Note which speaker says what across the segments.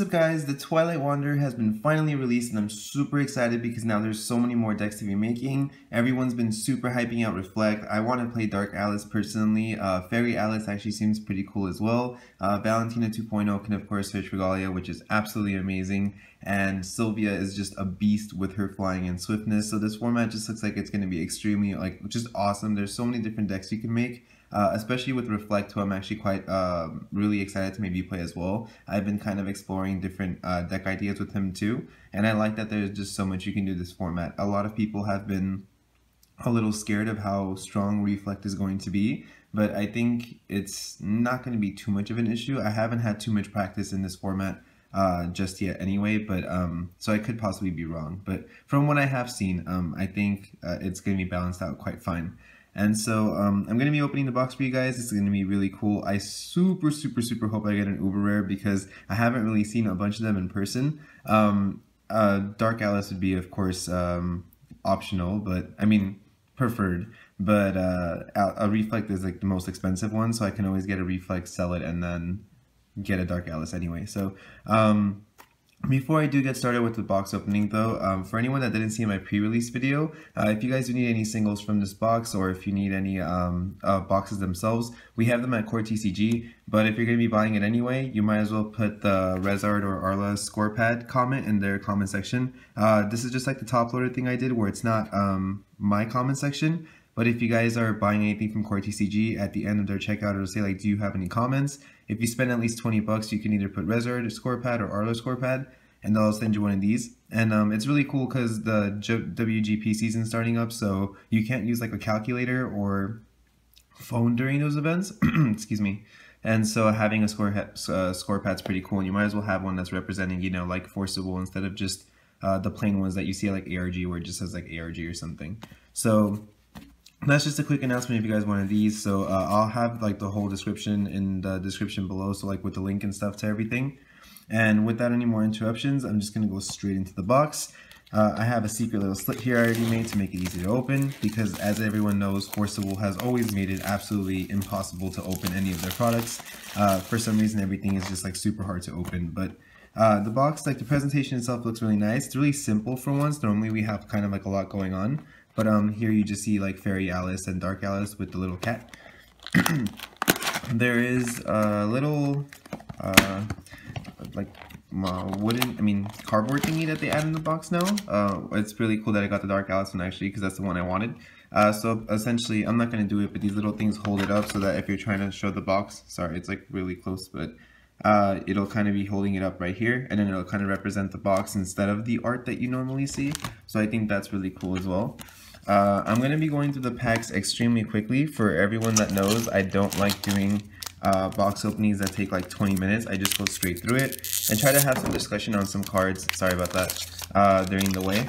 Speaker 1: what's up guys, the Twilight Wanderer has been finally released and I'm super excited because now there's so many more decks to be making. Everyone's been super hyping out Reflect. I want to play Dark Alice personally. Uh, Fairy Alice actually seems pretty cool as well. Uh, Valentina 2.0 can of course search Regalia which is absolutely amazing. And Sylvia is just a beast with her flying and swiftness. So this format just looks like it's going to be extremely like just awesome. There's so many different decks you can make. Uh, especially with Reflect, who I'm actually quite uh, really excited to maybe play as well. I've been kind of exploring different uh, deck ideas with him too, and I like that there's just so much you can do this format. A lot of people have been a little scared of how strong Reflect is going to be, but I think it's not going to be too much of an issue. I haven't had too much practice in this format uh, just yet anyway, but um, so I could possibly be wrong. But from what I have seen, um, I think uh, it's going to be balanced out quite fine. And so um, I'm going to be opening the box for you guys. It's going to be really cool. I super, super, super hope I get an uber rare because I haven't really seen a bunch of them in person. Um, uh, Dark Alice would be, of course, um, optional, but I mean, preferred. But uh, a Reflect is like the most expensive one, so I can always get a Reflect, sell it, and then get a Dark Alice anyway. So um, before I do get started with the box opening though, um, for anyone that didn't see my pre-release video, uh, if you guys do need any singles from this box or if you need any um, uh, boxes themselves, we have them at Core TCG, but if you're going to be buying it anyway, you might as well put the Rezzard or Arla score pad comment in their comment section. Uh, this is just like the top loader thing I did where it's not um, my comment section, but if you guys are buying anything from Core TCG, at the end of their checkout, it'll say like, do you have any comments? If you spend at least 20 bucks, you can either put Rezzard scorepad or Arla scorepad, and they'll send you one of these. And um, it's really cool because the WGP season's starting up, so you can't use like a calculator or phone during those events. Excuse me. And so having a score uh, score pad's pretty cool, and you might as well have one that's representing, you know, like Force of Will instead of just uh, the plain ones that you see like ARG where it just says like ARG or something. So that's just a quick announcement if you guys wanted these. So uh, I'll have like the whole description in the description below. So like with the link and stuff to everything. And without any more interruptions, I'm just going to go straight into the box. Uh, I have a secret little slit here I already made to make it easy to open because as everyone knows, Force of Will has always made it absolutely impossible to open any of their products. Uh, for some reason, everything is just like super hard to open. But uh, the box, like the presentation itself looks really nice. It's really simple for once. Normally we have kind of like a lot going on. But um, here you just see like Fairy Alice and Dark Alice with the little cat. there is a little uh, like wooden, I mean cardboard thingy that they add in the box now. Uh, it's really cool that I got the Dark Alice one actually because that's the one I wanted. Uh, so essentially, I'm not going to do it, but these little things hold it up so that if you're trying to show the box, sorry, it's like really close, but uh, it'll kind of be holding it up right here and then it'll kind of represent the box instead of the art that you normally see. So I think that's really cool as well. Uh, I'm going to be going through the packs extremely quickly. For everyone that knows, I don't like doing uh, box openings that take like 20 minutes. I just go straight through it and try to have some discussion on some cards, sorry about that, uh, during the way.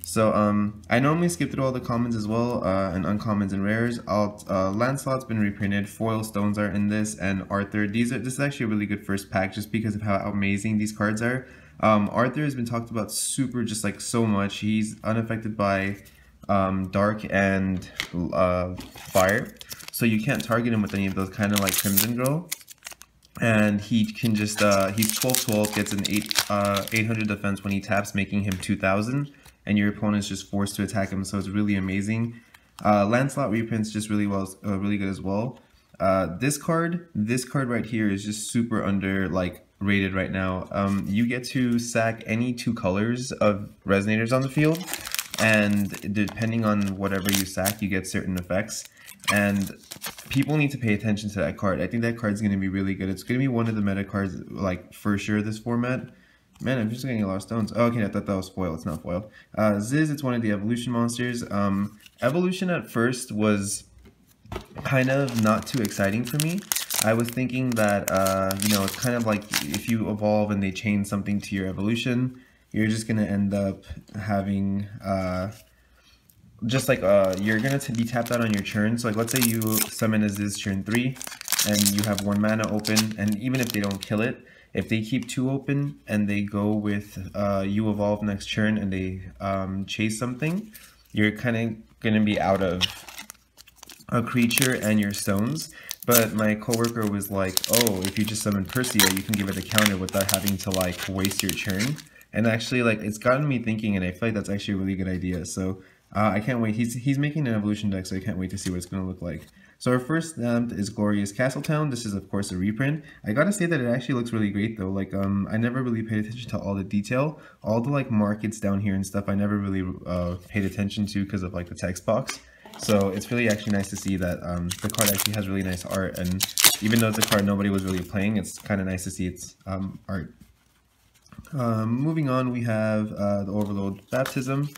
Speaker 1: So um, I normally skip through all the commons as well, uh, and uncommons and rares. I'll, uh, Lancelot's been reprinted, foil stones are in this, and Arthur. These are This is actually a really good first pack just because of how amazing these cards are. Um, Arthur has been talked about super, just like so much. He's unaffected by um, dark and uh, fire. So you can't target him with any of those kind of like Crimson Girl. And he can just, uh, he's 12-12, gets an 8, uh, 800 defense when he taps, making him 2000. And your opponent's just forced to attack him, so it's really amazing. Uh, Lancelot reprints just really well, uh, really good as well. Uh, this card, this card right here is just super under like rated right now. Um, you get to sack any two colors of resonators on the field, and depending on whatever you sack, you get certain effects. And people need to pay attention to that card. I think that card is going to be really good. It's going to be one of the meta cards, like for sure, this format. Man, I'm just getting a lot of stones. Oh, okay, I thought that was foil. It's not foil. Uh, Ziz, it's one of the evolution monsters. Um, evolution at first was kind of not too exciting for me. I was thinking that, uh, you know, it's kind of like if you evolve and they change something to your evolution, you're just going to end up having, uh, just like, uh, you're going to be tapped out on your turn. So like, let's say you summon this turn 3, and you have 1 mana open, and even if they don't kill it, if they keep 2 open, and they go with, uh, you evolve next turn, and they um, chase something, you're kind of going to be out of a creature and your stones. But my coworker was like, oh, if you just summon Persia, you can give it a counter without having to like waste your turn. And actually, like, it's gotten me thinking, and I feel like that's actually a really good idea. So uh, I can't wait. He's he's making an evolution deck, so I can't wait to see what it's going to look like. So our first stamp is Glorious Castletown. This is of course a reprint. I gotta say that it actually looks really great though. Like um, I never really paid attention to all the detail, all the like markets down here and stuff. I never really uh, paid attention to because of like the text box. So it's really actually nice to see that um, the card actually has really nice art, and even though it's a card nobody was really playing, it's kind of nice to see its um, art. Um, moving on, we have uh, the Overload Baptism.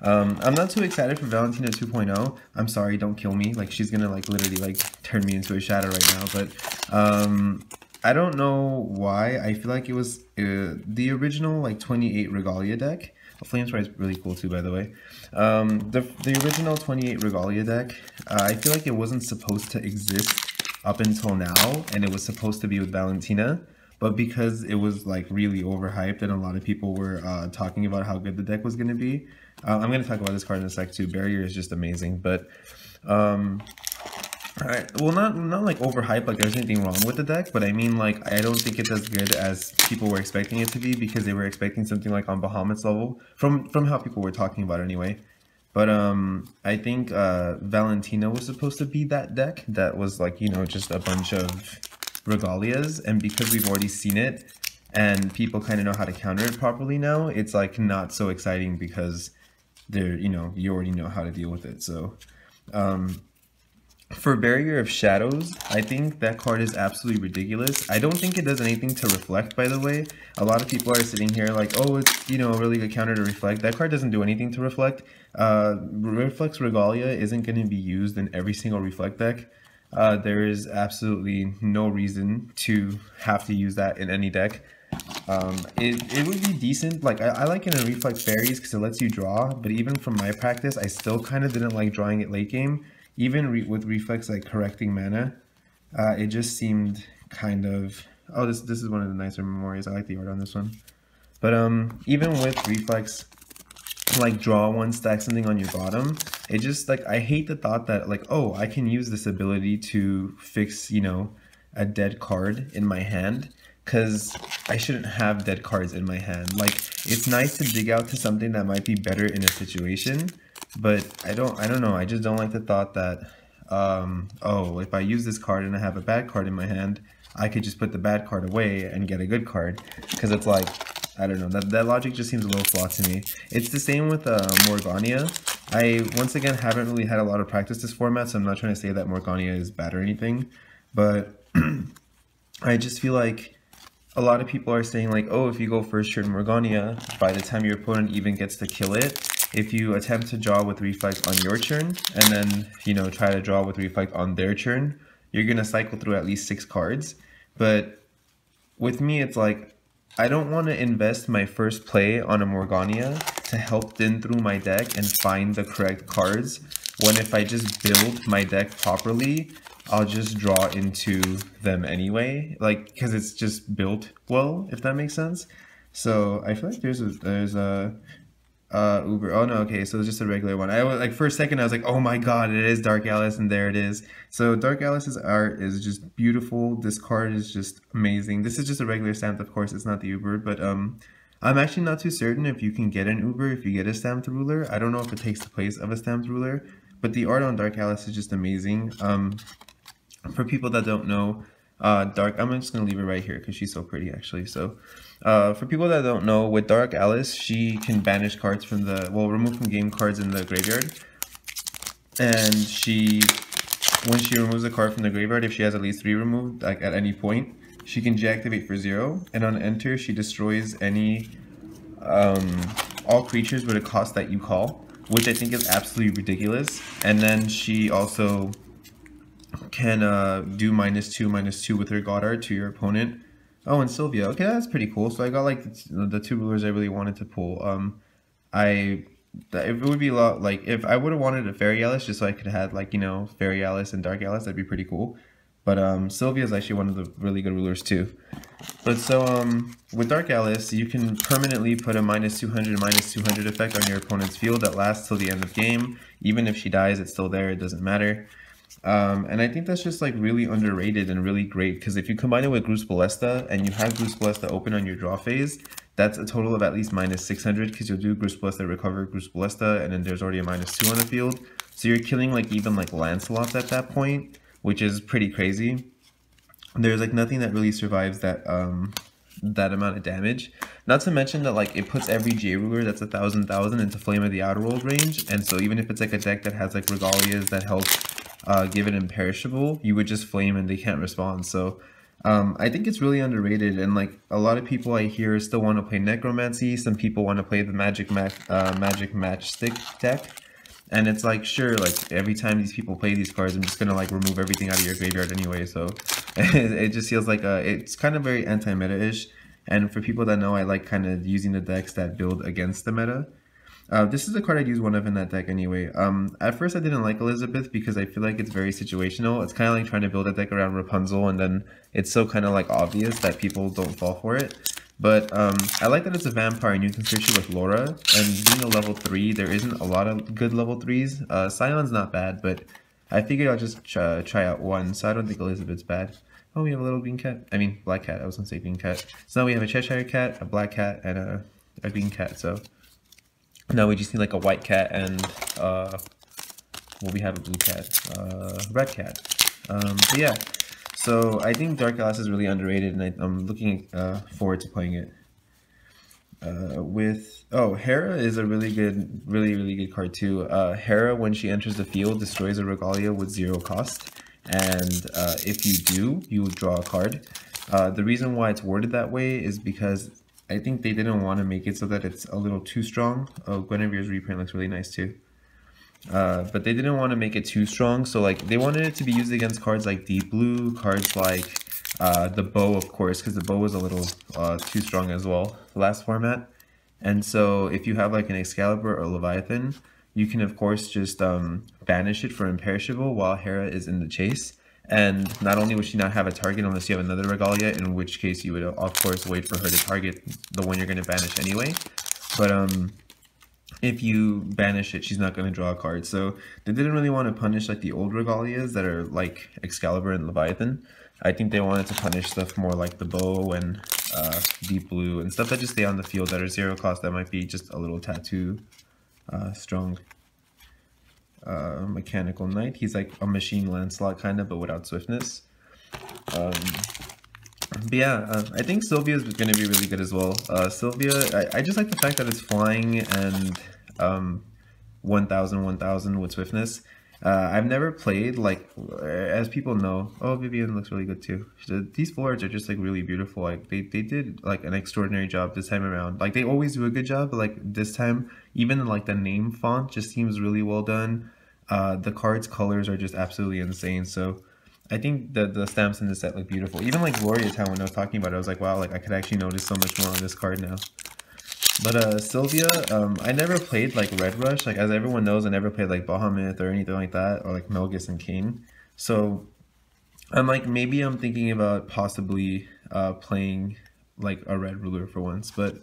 Speaker 1: Um, I'm not too excited for Valentina 2.0. I'm sorry, don't kill me. Like, she's gonna, like, literally, like, turn me into a shadow right now. But, um, I don't know why. I feel like it was uh, the original, like, 28 Regalia deck. The Flame Sprite is really cool, too, by the way. Um, the, the original 28 Regalia deck, uh, I feel like it wasn't supposed to exist up until now, and it was supposed to be with Valentina but because it was like really overhyped and a lot of people were uh, talking about how good the deck was going to be, uh, I'm going to talk about this card in a sec too. Barrier is just amazing, but um, I, well, not not like overhyped, like there's anything wrong with the deck, but I mean like I don't think it's as good as people were expecting it to be because they were expecting something like on Bahamut's level from from how people were talking about it anyway. But um, I think uh, Valentina was supposed to be that deck that was like you know just a bunch of regalias, and because we've already seen it and people kind of know how to counter it properly now, it's like not so exciting because they're you know you already know how to deal with it. So um, for Barrier of Shadows, I think that card is absolutely ridiculous. I don't think it does anything to reflect, by the way. A lot of people are sitting here like, oh, it's, you know, a really good counter to reflect. That card doesn't do anything to reflect. Uh, Reflex Regalia isn't going to be used in every single reflect deck. Uh, there is absolutely no reason to have to use that in any deck. Um, it, it would be decent. Like, I, I like it in Reflex Fairies because it lets you draw, but even from my practice, I still kind of didn't like drawing it late game. Even re with Reflex, like, correcting mana, uh, it just seemed kind of... Oh, this, this is one of the nicer memorials. I like the art on this one. But um, even with Reflex, like draw one, stack something on your bottom, it just like I hate the thought that like oh I can use this ability to fix you know a dead card in my hand because I shouldn't have dead cards in my hand. Like it's nice to dig out to something that might be better in a situation, but I don't I don't know. I just don't like the thought that um, oh if I use this card and I have a bad card in my hand, I could just put the bad card away and get a good card because it's like I don't know that that logic just seems a little flawed to me. It's the same with uh, Morgania. I, once again, haven't really had a lot of practice this format, so I'm not trying to say that Morgania is bad or anything, but I just feel like a lot of people are saying like, oh, if you go first turn Morgania, by the time your opponent even gets to kill it, if you attempt to draw with Reflect on your turn, and then, you know, try to draw with Reflect on their turn, you're going to cycle through at least six cards. But with me, it's like, I don't want to invest my first play on a Morgania to help thin through my deck and find the correct cards when if I just build my deck properly, I'll just draw into them anyway, like because it's just built well, if that makes sense. So I feel like there's a there's a uh, Uber. Oh no, okay, so it's just a regular one. I was like for a second I was like, oh my god, it is Dark Alice, and there it is. So Dark Alice's art is just beautiful. This card is just amazing. This is just a regular stamp, of course, it's not the Uber, but um I'm actually not too certain if you can get an Uber if you get a stamped ruler. I don't know if it takes the place of a stamped ruler, but the art on Dark Alice is just amazing. Um, for people that don't know, uh, Dark, I'm just to leave it right here because she's so pretty actually. So uh, for people that don't know, with Dark Alice, she can banish cards from the, well, remove from game cards in the graveyard. And she, when she removes a card from the graveyard, if she has at least three removed, like at any point, she can deactivate for zero, and on enter, she destroys any, um, all creatures with a cost that you call, which I think is absolutely ridiculous. And then she also can uh, do minus two, minus two with her God Art to your opponent. Oh, and Sylvia. Okay, that's pretty cool. So I got like the, the two rulers I really wanted to pull. Um, I it would be a lot like if I would have wanted a Fairy Alice just so I could have like you know Fairy Alice and Dark Alice. That'd be pretty cool. But um, Sylvia is actually one of the really good rulers too. But so um, with Dark Alice, you can permanently put a minus 200, minus 200 effect on your opponent's field that lasts till the end of game. Even if she dies, it's still there. It doesn't matter. Um, and I think that's just like really underrated and really great because if you combine it with Grusbalesta and you have Grusbalesta open on your draw phase, that's a total of at least minus 600 because you'll do Grusbalesta, recover Grusbalesta, and then there's already a minus 2 on the field. So you're killing like even like Lancelots at that point, which is pretty crazy. There's like nothing that really survives that um, that amount of damage. Not to mention that like it puts every J ruler that's a thousand thousand into Flame of the Outer World range, and so even if it's like a deck that has like Regalias that help uh, give it imperishable, you would just flame and they can't respond. So um, I think it's really underrated, and like a lot of people I hear still want to play Necromancy. Some people want to play the Magic Ma uh, Magic Matchstick deck, and it's like sure, like every time these people play these cards, I'm just gonna like remove everything out of your graveyard anyway. So it, just feels like a, it's kind of very anti-meta ish. And for people that know, I like kind of using the decks that build against the meta. Uh, this is the card I'd use one of in that deck anyway. Um, at first I didn't like Elizabeth because I feel like it's very situational. It's kind of like trying to build a deck around Rapunzel and then it's so kind of like obvious that people don't fall for it. But um, I like that it's a vampire and you can search it with Laura. And being a level 3, there isn't a lot of good level 3s. Uh, Scion's not bad, but I figured I'll just try, try out one. So I don't think Elizabeth's bad. Oh, we have a little bean cat. I mean, black cat. I was going to say bean cat. So now we have a Cheshire cat, a black cat, and a, a bean cat. So now we just need like a white cat and, uh, well, we have a blue cat, uh, red cat. Um, but yeah, so I think Dark Alice is really underrated and I, am looking uh, forward to playing it. Uh, with, oh, Hera is a really good, really, really good card too. Uh, Hera, when she enters the field, destroys a Regalia with zero cost. And uh, if you do, you draw a card. Uh, the reason why it's worded that way is because I think they didn't want to make it so that it's a little too strong. Oh, Guinevere's reprint looks really nice too. Uh, but they didn't want to make it too strong, so like they wanted it to be used against cards like Deep Blue, cards like uh, the Bow, of course, because the Bow was a little uh, too strong as well last format. And so if you have like an Excalibur or Leviathan, you can of course just um, banish it for imperishable while Hera is in the chase. And not only would she not have a target unless you have another Regalia, in which case you would of course wait for her to target the one you're going to banish anyway. But um, if you banish it, she's not going to draw a card. So they didn't really want to punish like the old Regalias that are like Excalibur and Leviathan. I think they wanted to punish stuff more like the bow and uh, deep blue and stuff that just stay on the field that are zero cost that might be just a little tattoo uh, strong uh, mechanical knight. He's like a machine Lancelot kind of, but without swiftness. Um, but yeah, uh, I think Sylvia is going to be really good as well. Uh, Sylvia, I, I, just like the fact that it's flying and um, 1000, 1000 with swiftness. Uh, I've never played, like, as people know, oh, Vivian looks really good too. These floors are just, like, really beautiful. Like, they, they did, like, an extraordinary job this time around. Like, they always do a good job, but, like, this time, even, like, the name font just seems really well done. Uh, the cards' colors are just absolutely insane, so I think the, the stamps in this set look beautiful. Even, like, Gloria Town, when I was talking about it, I was like, wow, like, I could actually notice so much more on this card now. But uh, Sylvia, um, I never played like Red Rush. Like as everyone knows, I never played like Bahamut or anything like that, or like Melgus and King. So I'm like maybe I'm thinking about possibly uh, playing like a red ruler for once. But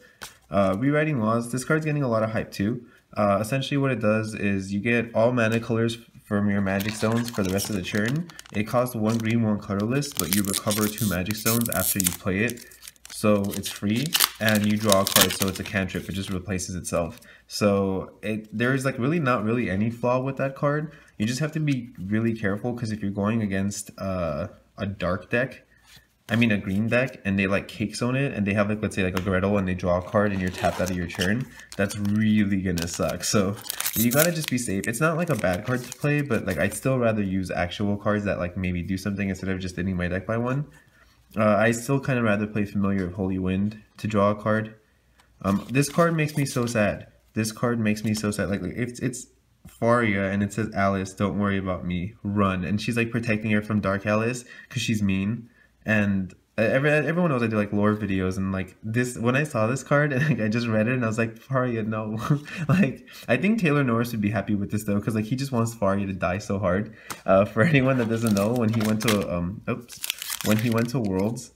Speaker 1: uh, rewriting laws, this card's getting a lot of hype too. Uh, essentially, what it does is you get all mana colors from your magic stones for the rest of the turn. It costs one green, one colorless, but you recover two magic stones after you play it so it's free and you draw a card so it's a cantrip. It just replaces itself. So it there's like really not really any flaw with that card. You just have to be really careful because if you're going against uh, a dark deck I mean a green deck and they like cakes on it and they have like let's say like a Gretel and they draw a card and you're tapped out of your turn that's really gonna suck. So you gotta just be safe. It's not like a bad card to play but like I'd still rather use actual cards that like maybe do something instead of just ending my deck by one uh, I still kind of rather play Familiar of Holy Wind to draw a card. Um, this card makes me so sad. This card makes me so sad. Like, like it's it's Faria and it says Alice, don't worry about me, run. And she's like protecting her from Dark Alice because she's mean. And every, everyone knows I do like lore videos and like this when I saw this card and like, I just read it and I was like Faria no like I think Taylor Norris would be happy with this though because like he just wants Faria to die so hard uh, for anyone that doesn't know when he went to um oops when he went to Worlds,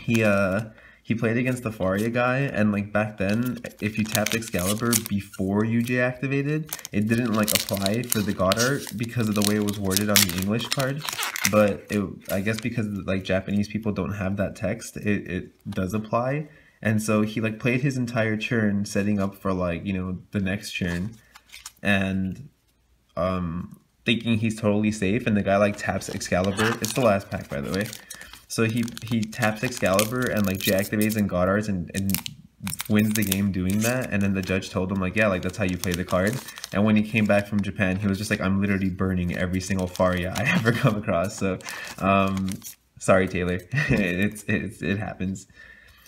Speaker 1: he uh he played against the Faria guy, and like back then, if you tapped Excalibur before you activated, it didn't like apply for the God Art because of the way it was worded on the English card. But it, I guess because like Japanese people don't have that text, it, it does apply. And so he like played his entire turn setting up for like, you know, the next turn and um thinking he's totally safe and the guy like taps Excalibur. It's the last pack by the way. So he he taps Excalibur and like deactivates and God Arts and, and wins the game doing that. And then the judge told him like, yeah, like that's how you play the card. And when he came back from Japan, he was just like, I'm literally burning every single Faria I ever come across. So, um, sorry Taylor, it's, it's it happens.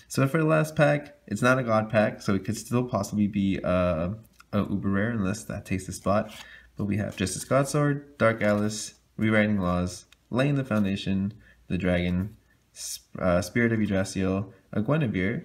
Speaker 1: So for the last pack, it's not a God pack, so it could still possibly be uh, a uber rare unless that takes the spot. But we have Justice Godsword, Dark Alice, Rewriting Laws, Laying the Foundation, the Dragon, uh, Spirit of Yggdrasil, a Guinevere,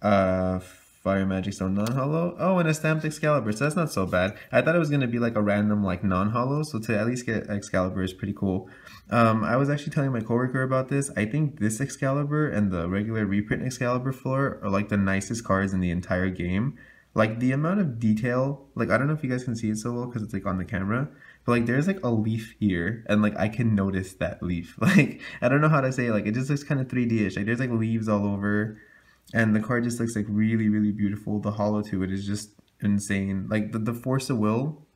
Speaker 1: uh, Fire Magic Stone non-holo. Oh, and a Stamped Excalibur, so that's not so bad. I thought it was going to be like a random like non-holo, so to at least get Excalibur is pretty cool. Um, I was actually telling my coworker about this. I think this Excalibur and the regular reprint Excalibur floor are like the nicest cards in the entire game. Like the amount of detail, like I don't know if you guys can see it so well because it's like on the camera, but like there's like a leaf here and like I can notice that leaf. Like I don't know how to say it. like it just looks kind of 3D-ish. Like there's like leaves all over and the card just looks like really really beautiful. The hollow to it is just insane. Like the, the Force of Will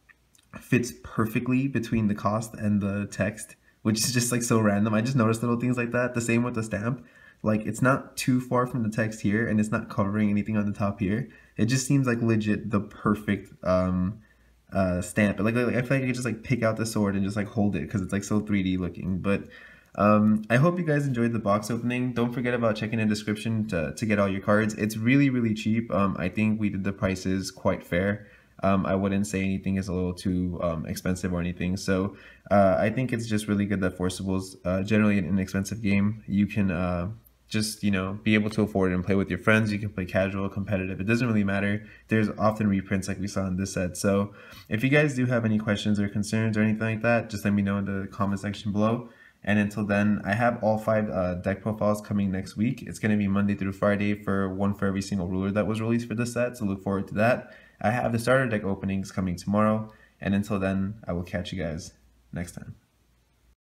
Speaker 1: fits perfectly between the cost and the text, which is just like so random. I just noticed little things like that. The same with the stamp. Like it's not too far from the text here and it's not covering anything on the top here. It just seems like legit the perfect um uh, stamp. Like, like I feel like I could just like pick out the sword and just like hold it because it's like so 3D looking. But um, I hope you guys enjoyed the box opening. Don't forget about checking the description to, to get all your cards. It's really, really cheap. Um, I think we did the prices quite fair. Um, I wouldn't say anything is a little too um, expensive or anything. So uh, I think it's just really good that Force of Will's uh, generally an inexpensive game. You can uh, just you know be able to afford it and play with your friends. You can play casual competitive. It doesn't really matter. There's often reprints like we saw in this set. So if you guys do have any questions or concerns or anything like that just let me know in the comment section below. And until then i have all five uh, deck profiles coming next week. It's going to be monday through friday for one for every single ruler that was released for this set. So look forward to that. I have the starter deck openings coming tomorrow. And until then i will catch you guys next time